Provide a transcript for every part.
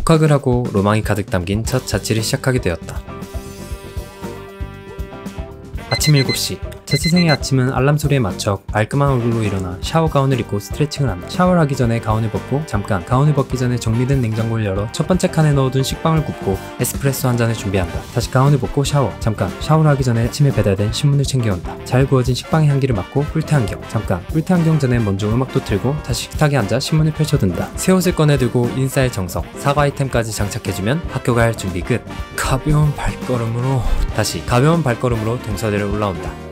복학을 하고 로망이 가득 담긴 첫 자취를 시작하게 되었다. 아침 7시 자취생의 아침은 알람 소리에 맞춰 말끔한 얼굴로 일어나 샤워 가운을 입고 스트레칭을 한다. 샤워를 하기 전에 가운을 벗고 잠깐 가운을 벗기 전에 정리된 냉장고를 열어 첫 번째 칸에 넣어둔 식빵을 굽고 에스프레소 한 잔을 준비한다. 다시 가운을 벗고 샤워. 잠깐 샤워를 하기 전에 아침에 배달된 신문을 챙겨온다. 잘 구워진 식빵의 향기를 맡고 꿀테 안경. 잠깐 꿀테 안경 전에 먼저 음악도 틀고 다시 식탁에 앉아 신문을 펼쳐둔다. 새 옷을 꺼내들고 인싸의 정석. 사과 아이템까지 장착해주면 학교 갈 준비 끝. 가벼운 발걸음으로 다시 가벼운 발걸음으로 동서대를 올라온다.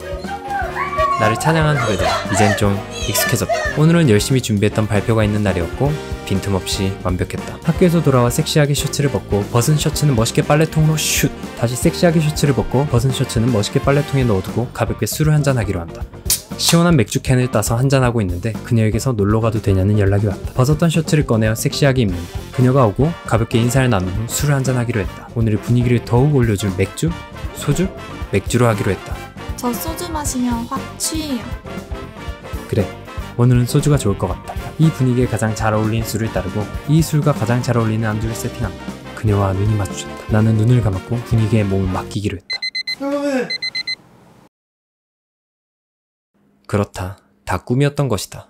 나를 찬양한 후배들 이젠 좀 익숙해졌다 오늘은 열심히 준비했던 발표가 있는 날이었고 빈틈없이 완벽했다 학교에서 돌아와 섹시하게 셔츠를 벗고 벗은 셔츠는 멋있게 빨래통으로 슛 다시 섹시하게 셔츠를 벗고 벗은 셔츠는 멋있게 빨래통에 넣어두고 가볍게 술을 한잔 하기로 한다 시원한 맥주 캔을 따서 한잔하고 있는데 그녀에게서 놀러 가도 되냐는 연락이 왔다. 벗었던 셔츠를 꺼내어 섹시하게 입는다. 그녀가 오고 가볍게 인사를 나눈 후 술을 한잔 하기로 했다. 오늘의 분위기를 더욱 올려줄 맥주? 소주? 맥주로 하기로 했다. 저 소주 마시면 확 취해요. 그래 오늘은 소주가 좋을 것 같다. 이 분위기에 가장 잘 어울리는 술을 따르고 이 술과 가장 잘 어울리는 안주를 세팅한다 그녀와 눈이 마주쳤다. 나는 눈을 감았고 분위기에 몸을 맡기기로 했다. 그렇다. 다 꿈이었던 것이다